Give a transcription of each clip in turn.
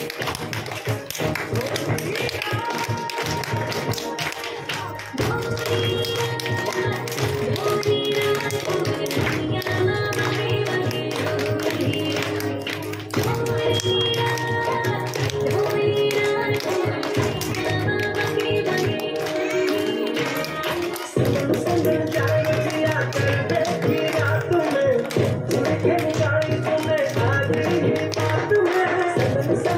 Gloria.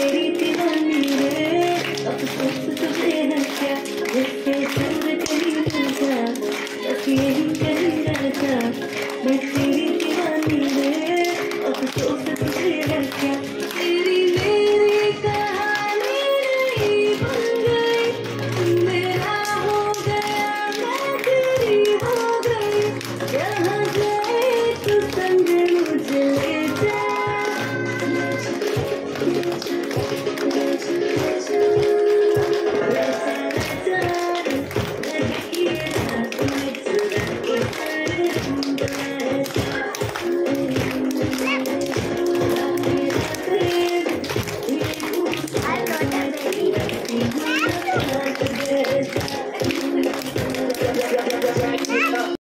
तेरी